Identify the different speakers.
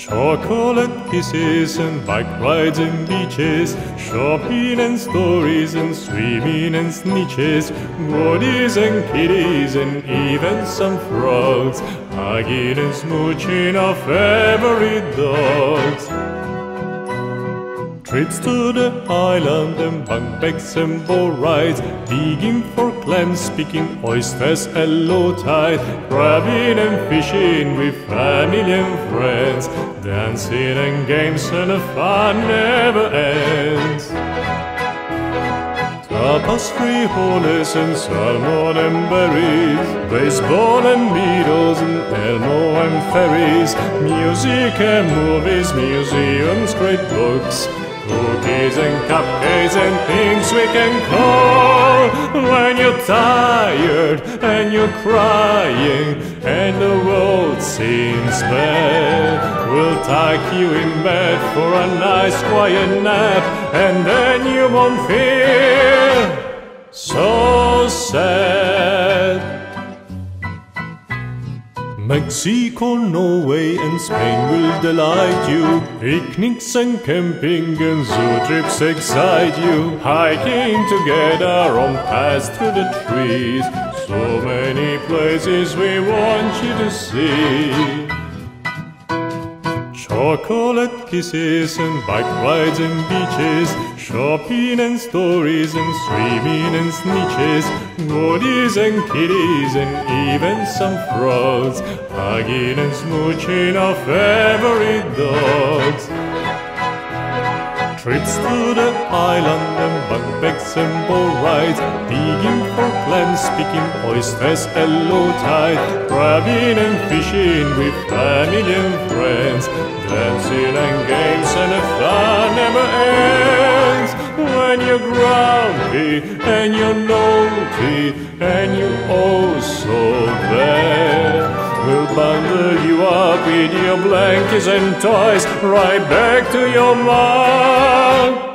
Speaker 1: Chocolate kisses and bike rides and beaches, shopping and stories and swimming and snitches, goodies and kitties and even some frogs, hugging and smooching our favorite dogs. Trips to the island and bags and boat rides, digging for clams, picking oysters at low tide, crabbing and fishing with family and friends, dancing and games and the fun never ends. Tapas, frijoles and salmon and berries, baseball and Beatles and Elmo and ferries, music and movies, museums, great books. And cupcakes and things we can call when you're tired and you're crying and the world seems bad. We'll tuck you in bed for a nice quiet nap and then you won't feel so sad. Mexico, Norway, and Spain will delight you. Picnics and camping and zoo trips excite you. Hiking together on paths through the trees. So many places we want you to see. Chocolate kisses and bike rides and beaches, shopping and stories and swimming and snitches, goodies and kitties and even some frogs, hugging and smooching our favorite dogs. Trips to the island and bags and boat rides, digging for clams, picking oysters at low tide, crabbing and fishing with family and friends, dancing and games and the fun never ends. When you're grumpy and you're naughty and you're oh so bad. We'll bundle you up in your blankets and toys right back to your mom.